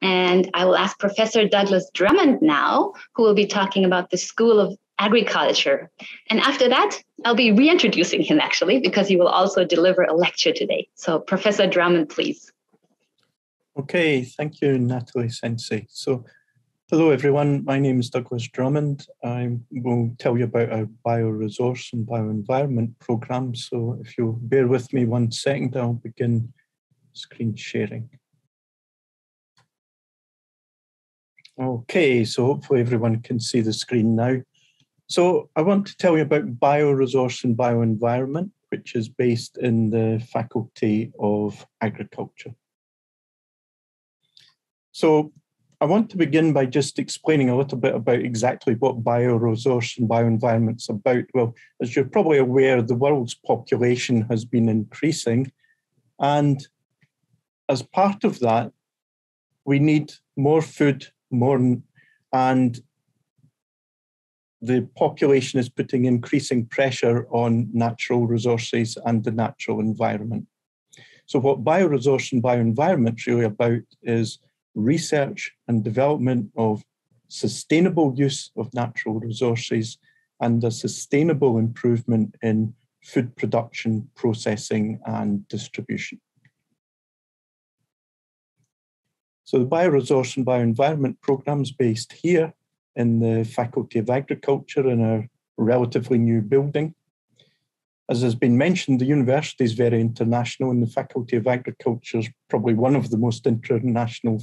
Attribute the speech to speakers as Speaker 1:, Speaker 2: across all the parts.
Speaker 1: And I will ask Professor Douglas Drummond now, who will be talking about the School of Agriculture. And after that, I'll be reintroducing him actually, because he will also deliver a lecture today. So, Professor Drummond, please.
Speaker 2: Okay, thank you, Natalie Sensei. So, hello everyone. My name is Douglas Drummond. I will tell you about our bioresource and bioenvironment program. So, if you'll bear with me one second, I'll begin screen sharing. Okay, so hopefully everyone can see the screen now. So I want to tell you about bioresource and bioenvironment, which is based in the Faculty of Agriculture. So I want to begin by just explaining a little bit about exactly what bioresource and bioenvironment is about. Well, as you're probably aware, the world's population has been increasing. And as part of that, we need more food, more, and the population is putting increasing pressure on natural resources and the natural environment. So, what bioresource and bioenvironment is really about is research and development of sustainable use of natural resources and a sustainable improvement in food production, processing, and distribution. So the Bioresource and Bioenvironment program is based here in the Faculty of Agriculture in a relatively new building. As has been mentioned, the university is very international, and the Faculty of Agriculture is probably one of the most international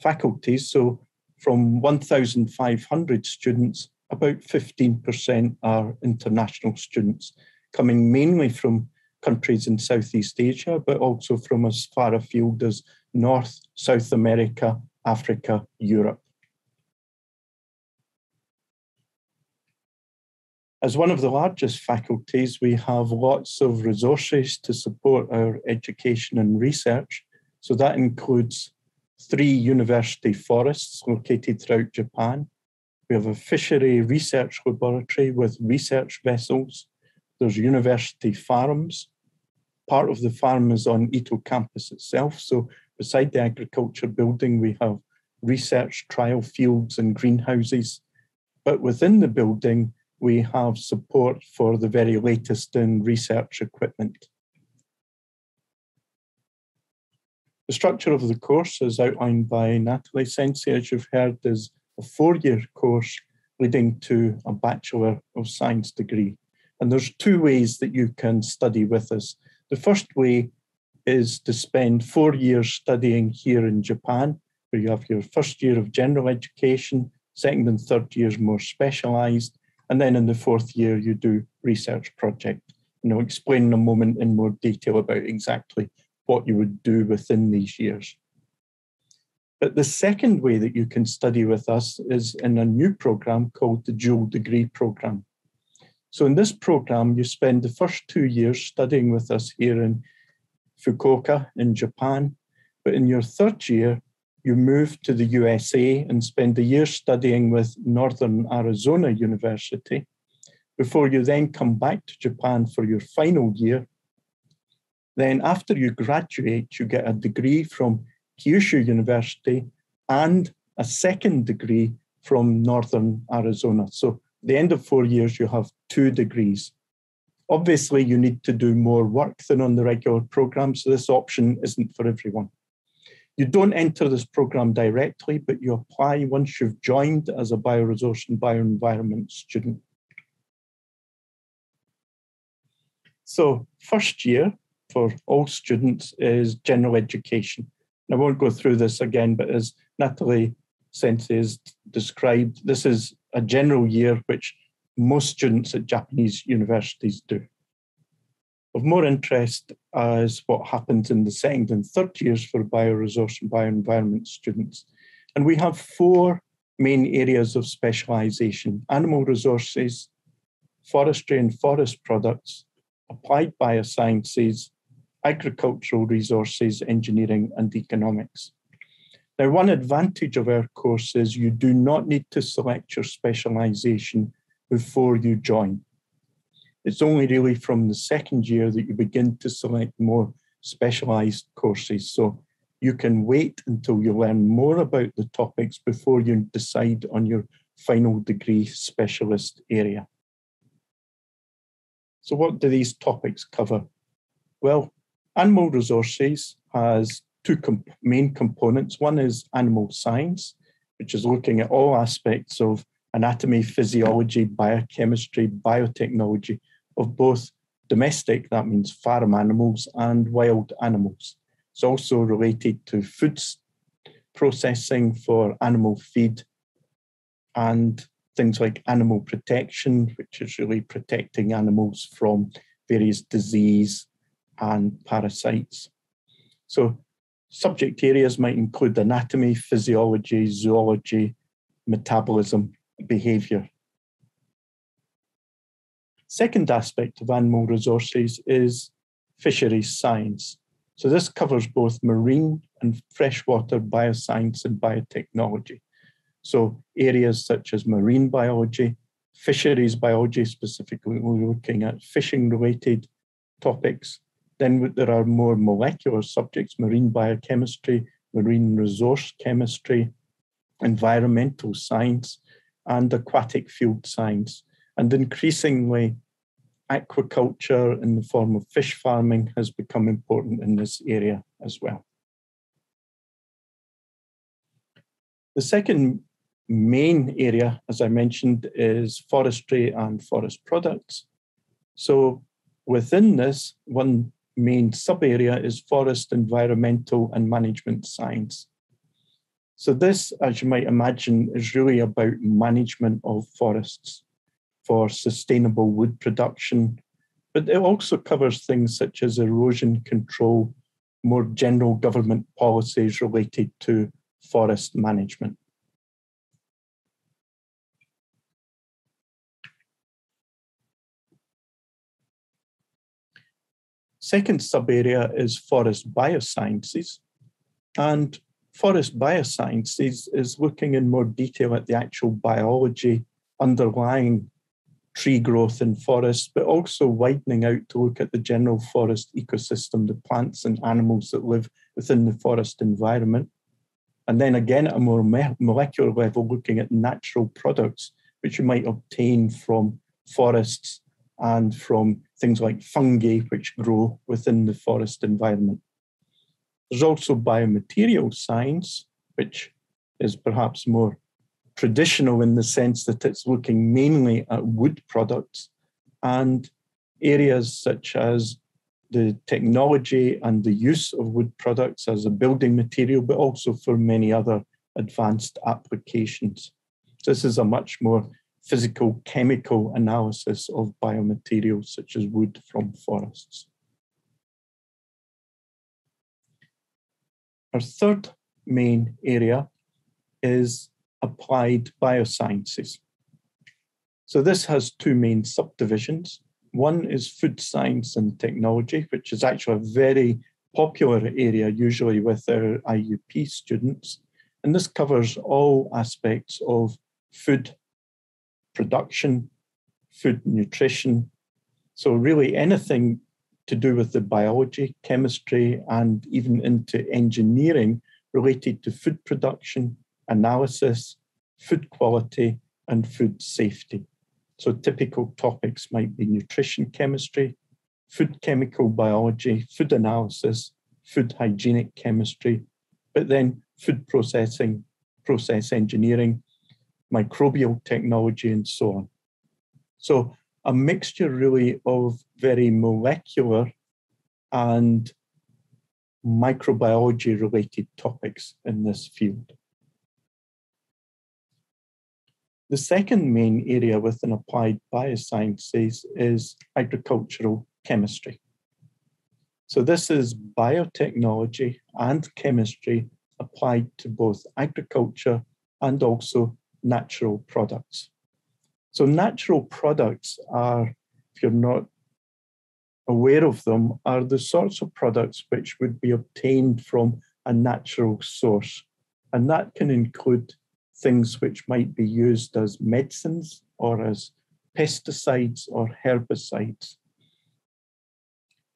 Speaker 2: faculties. So, from 1,500 students, about 15% are international students, coming mainly from countries in Southeast Asia, but also from as far afield as North, South America, Africa, Europe. As one of the largest faculties, we have lots of resources to support our education and research. So that includes three university forests located throughout Japan. We have a fishery research laboratory with research vessels. There's university farms. Part of the farm is on Ito campus itself. So beside the agriculture building, we have research trial fields and greenhouses. But within the building, we have support for the very latest in research equipment. The structure of the course, as outlined by Natalie Sensei, as you've heard, is a four year course leading to a Bachelor of Science degree. And there's two ways that you can study with us. The first way is to spend four years studying here in Japan, where you have your first year of general education, second and third years more specialized, and then in the fourth year you do research project. And I'll explain in a moment in more detail about exactly what you would do within these years. But the second way that you can study with us is in a new program called the Dual Degree Program. So, in this program, you spend the first two years studying with us here in Fukuoka in Japan. But in your third year, you move to the USA and spend a year studying with Northern Arizona University before you then come back to Japan for your final year then, after you graduate, you get a degree from Kyushu University and a second degree from Northern Arizona. So, the end of four years, you have two degrees. Obviously, you need to do more work than on the regular program, so this option isn't for everyone. You don't enter this program directly, but you apply once you've joined as a bioresource and bioenvironment student. So, first year, for all students is general education. And I won't go through this again, but as Natalie Sensei has described, this is a general year which most students at Japanese universities do. Of more interest is what happens in the second and third years for bioresource and bioenvironment students. And we have four main areas of specialization animal resources, forestry and forest products, applied biosciences, agricultural resources, engineering, and economics. Now, one advantage of our course is you do not need to select your specialisation before you join. It's only really from the second year that you begin to select more specialised courses. So you can wait until you learn more about the topics before you decide on your final degree specialist area. So what do these topics cover? Well, animal resources has two comp- main components. One is animal science, which is looking at all aspects of anatomy, physiology, biochemistry, biotechnology of both domestic, that means farm animals, and wild animals. It's also related to food processing for animal feed and things like animal protection, which is really protecting animals from various disease and parasites. So subject areas might include anatomy, physiology, zoology, metabolism, behavior. Second aspect of animal resources is fisheries science. So this covers both marine and freshwater bioscience and biotechnology. So areas such as marine biology, fisheries biology, specifically we're looking at fishing related topics. Then there are more molecular subjects, marine biochemistry, marine resource chemistry, environmental science, and aquatic field science. And increasingly, aquaculture in the form of fish farming has become important in this area as well. The second main area, as I mentioned, is forestry and forest products. So within this, one main sub-area is forest environmental and management science. So this, as you might imagine, is really about management of forests for sustainable wood production, but it also covers things such as erosion control, more general government policies related to forest management. Second sub-area is forest biosciences. And forest biosciences is looking in more detail at the actual biology underlying tree growth in forests, but also widening out to look at the general forest ecosystem, the plants and animals that live within the forest environment. And then again, at a more molecular level, looking at natural products which you might obtain from forests and from things like fungi which grow within the forest environment. There's also biomaterial science, which is perhaps more traditional in the sense that it's looking mainly at wood products and areas such as the technology and the use of wood products as a building material, but also for many other advanced applications. This is a much more physical chemical analysis of biomaterials such as wood from forests. Our third main area is applied biosciences. So this has two main subdivisions. One is food science and technology, which is actually a very popular area, usually with our IUP students. And this covers all aspects of food production, food nutrition. So, really, anything to do with the biology, chemistry, and even into engineering related to food production, analysis, food quality, and food safety. So, typical topics might be nutrition chemistry, food chemical biology, food analysis, food hygienic chemistry, but then food processing, process engineering, microbial technology, and so on. So, a mixture really of very molecular and microbiology related topics in this field. The second main area within applied biosciences is agricultural chemistry. So, this is biotechnology and chemistry applied to both agriculture and also natural products. So, natural products are, if you're not aware of them, are the sorts of products which would be obtained from a natural source. And that can include things which might be used as medicines or as pesticides or herbicides.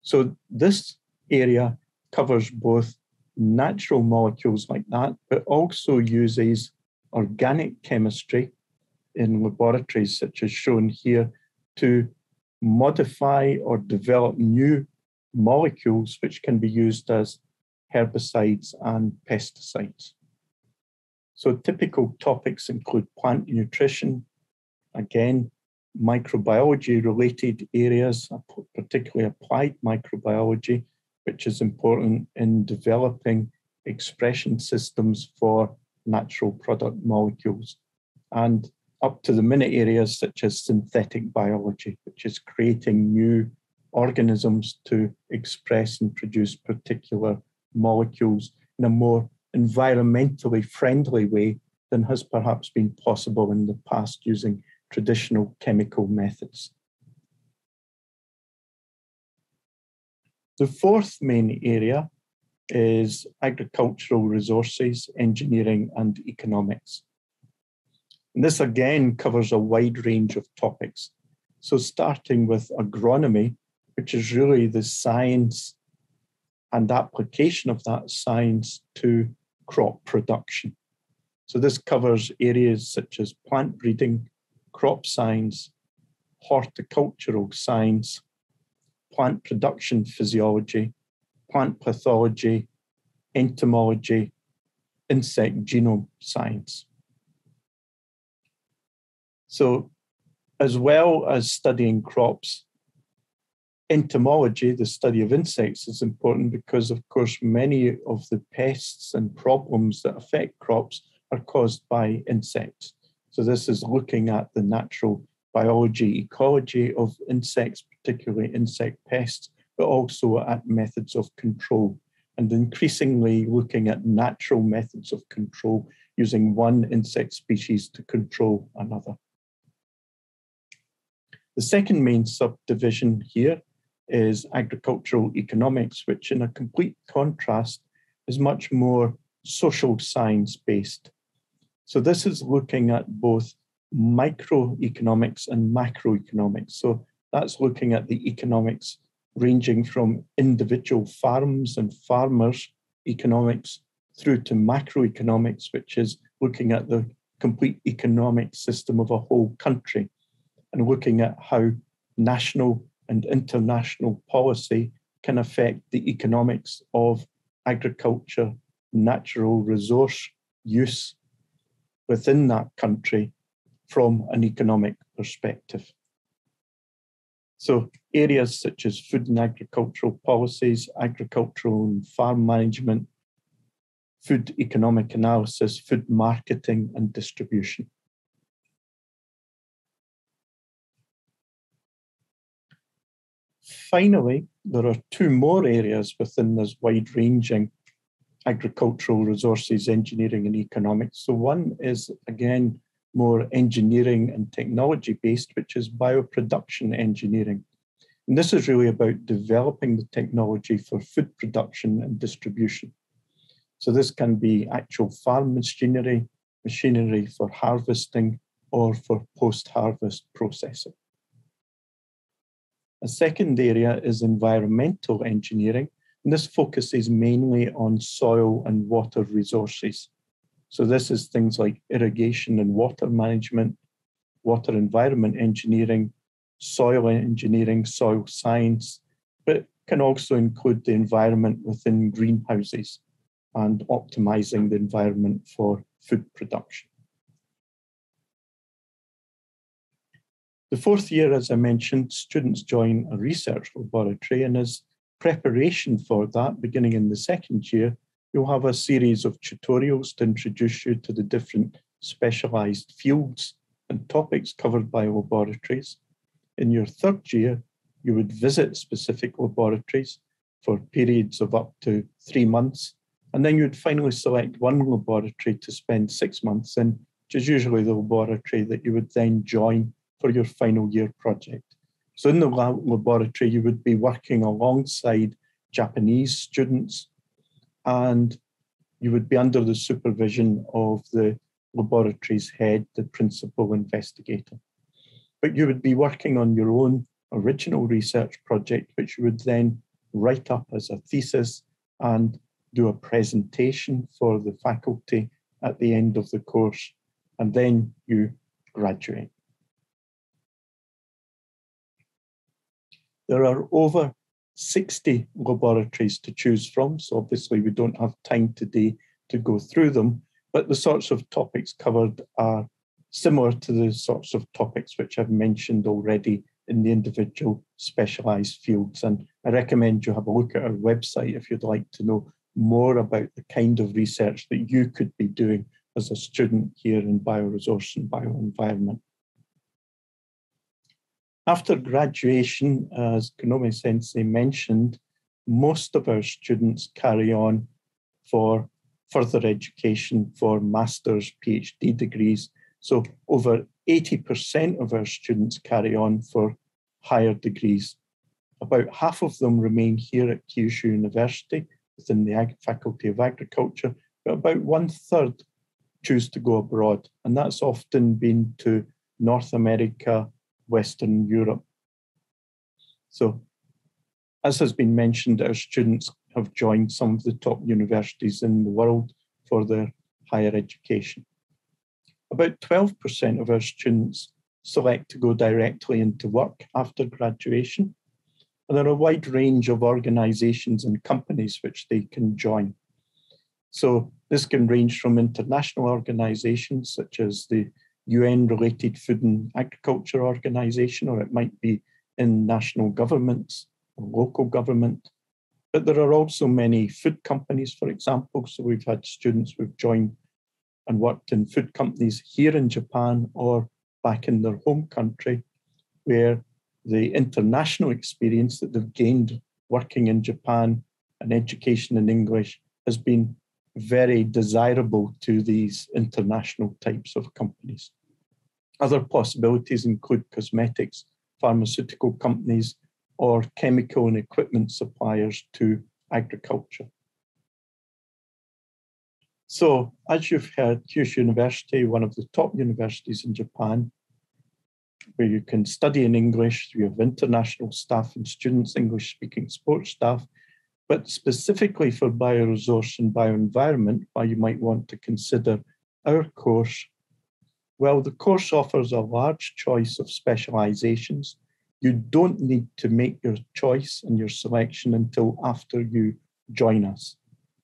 Speaker 2: So, this area covers both natural molecules like that, but also uses organic chemistry in laboratories, such as shown here, to modify or develop new molecules which can be used as herbicides and pesticides. So typical topics include plant nutrition, again, microbiology related areas, particularly applied microbiology, which is important in developing expression systems for natural product molecules, and up to the minute areas such as synthetic biology, which is creating new organisms to express and produce particular molecules in a more environmentally friendly way than has perhaps been possible in the past using traditional chemical methods. The fourth main area is agricultural resources, engineering, and economics. And this again covers a wide range of topics. So, starting with agronomy, which is really the science and application of that science to crop production. So, this covers areas such as plant breeding, crop science, horticultural science, plant production physiology, plant pathology, entomology, insect genome science. So, as well as studying crops, entomology, the study of insects, is important because, of course, many of the pests and problems that affect crops are caused by insects. So, this is looking at the natural biology, ecology of insects, particularly insect pests, but also at methods of control and increasingly looking at natural methods of control using one insect species to control another. The second main subdivision here is agricultural economics, which, in a complete contrast, is much more social science based. So, this is looking at both microeconomics and macroeconomics. So, that's looking at the economics ranging from individual farms and farmers economics through to macroeconomics, which is looking at the complete economic system of a whole country and looking at how national and international policy can affect the economics of agriculture, natural resource use within that country from an economic perspective. So, areas such as food and agricultural policies, agricultural and farm management, food economic analysis, food marketing, and distribution. Finally, there are two more areas within this wide ranging agricultural resources, engineering, and economics. So, one is again more engineering and technology based, which is bioproduction engineering. And this is really about developing the technology for food production and distribution. So, this can be actual farm machinery, machinery for harvesting, or for post harvest processing. A second area is environmental engineering, and this focuses mainly on soil and water resources. So, this is things like irrigation and water management, water environment engineering, soil engineering, soil science, but can also include the environment within greenhouses and optimizing the environment for food production. The fourth year, as I mentioned, students join a research laboratory, and as preparation for that, beginning in the second year, you'll have a series of tutorials to introduce you to the different specialised fields and topics covered by laboratories. In your third year, you would visit specific laboratories for periods of up to three months, and then you'd finally select one laboratory to spend six months in, which is usually the laboratory that you would then join for your final year project. So in the laboratory, you would be working alongside Japanese students and you would be under the supervision of the laboratory's head, the principal investigator. But you would be working on your own original research project, which you would then write up as a thesis and do a presentation for the faculty at the end of the course, and then you graduate. There are over 60 laboratories to choose from, so obviously we don't have time today to go through them, but the sorts of topics covered are similar to the sorts of topics which I've mentioned already in the individual specialised fields. And I recommend you have a look at our website if you'd like to know more about the kind of research that you could be doing as a student here in bioresource and bioenvironment. After graduation, as Konome Sensei mentioned, most of our students carry on for further education for master's, PhD degrees. So over 80% of our students carry on for higher degrees. About half of them remain here at Kyushu University within the Ag- Faculty of Agriculture, but about one third choose to go abroad. And that's often been to North America, Western Europe. So, as has been mentioned, our students have joined some of the top universities in the world for their higher education. About 12% of our students select to go directly into work after graduation. And there are a wide range of organizations and companies which they can join. So this can range from international organizations such as the UN related food and agriculture organization, or it might be in national governments or local government. But there are also many food companies, for example. So we've had students who've joined and worked in food companies here in Japan or back in their home country, where the international experience that they've gained working in Japan and education in English has been very desirable to these international types of companies. Other possibilities include cosmetics, pharmaceutical companies, or chemical and equipment suppliers to agriculture. So, as you've heard, Kyushu University, one of the top universities in Japan, where you can study in English, you have international staff and students, English speaking sports staff, but specifically for bioresource and bioenvironment, why you might want to consider our course. Well, the course offers a large choice of specializations. You don't need to make your choice and your selection until after you join us.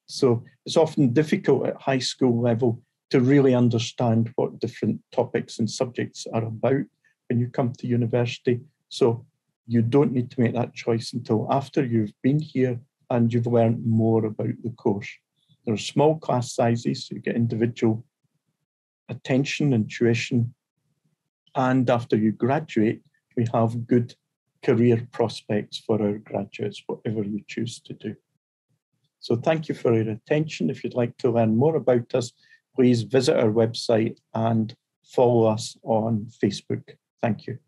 Speaker 2: So it's often difficult at high school level to really understand what different topics and subjects are about when you come to university. So you don't need to make that choice until after you've been here and you've learned more about the course. There are small class sizes, so you get individual attention and tuition. And after you graduate, we have good career prospects for our graduates, whatever you choose to do. So thank you for your attention. If you'd like to learn more about us, please visit our website and follow us on Facebook. Thank you.